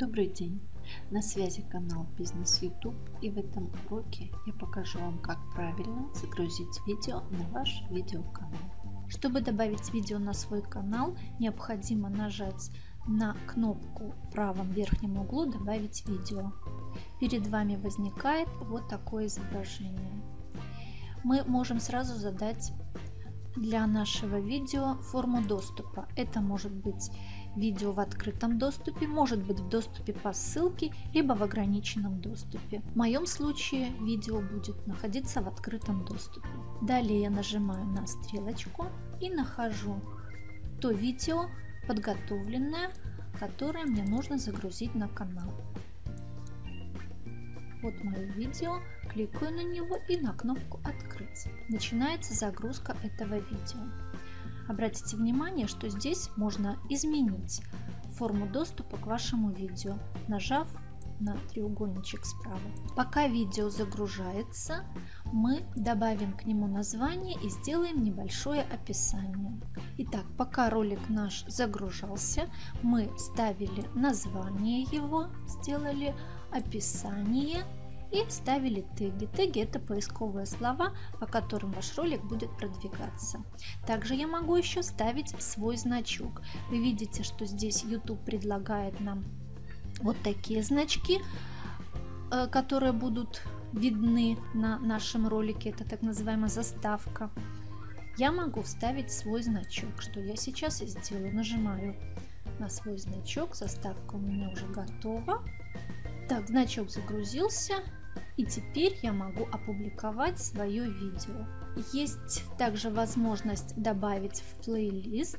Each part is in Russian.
Добрый день! На связи канал Бизнес YouTube и в этом уроке я покажу вам, как правильно загрузить видео на ваш видеоканал. Чтобы добавить видео на свой канал, необходимо нажать на кнопку в правом верхнем углу «Добавить видео». Перед вами возникает вот такое изображение. Мы можем сразу задать для нашего видео форму доступа. Это может быть видео в открытом доступе, может быть в доступе по ссылке, либо в ограниченном доступе. В моем случае видео будет находиться в открытом доступе. Далее я нажимаю на стрелочку и нахожу то видео подготовленное, которое мне нужно загрузить на канал. Вот мое видео, кликаю на него и на кнопку «Открыть». Начинается загрузка этого видео. Обратите внимание, что здесь можно изменить форму доступа к вашему видео, нажав на треугольничек справа. Пока видео загружается, мы добавим к нему название и сделаем небольшое описание. Итак, пока ролик наш загружался, мы ставили название его, сделали описание и ставили теги. Теги это поисковые слова, по которым ваш ролик будет продвигаться. Также я могу еще ставить свой значок. Вы видите, что здесь YouTube предлагает нам вот такие значки, э, которые будут видны на нашем ролике. Это так называемая заставка. Я могу вставить свой значок, что я сейчас и сделаю. Нажимаю на свой значок, заставка у меня уже готова. Так, значок загрузился. И теперь я могу опубликовать свое видео. Есть также возможность добавить в плейлист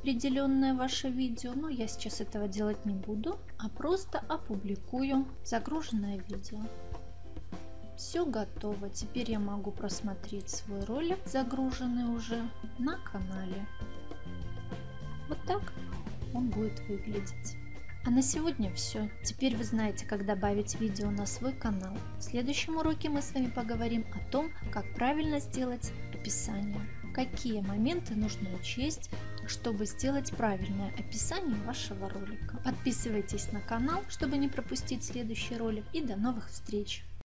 определенное ваше видео, но я сейчас этого делать не буду, а просто опубликую загруженное видео. Все готово. Теперь я могу просмотреть свой ролик, загруженный уже на канале. Вот так он будет выглядеть. А на сегодня все. Теперь вы знаете, как добавить видео на свой канал. В следующем уроке мы с вами поговорим о том, как правильно сделать описание. Какие моменты нужно учесть, чтобы сделать правильное описание вашего ролика. Подписывайтесь на канал, чтобы не пропустить следующий ролик и до новых встреч!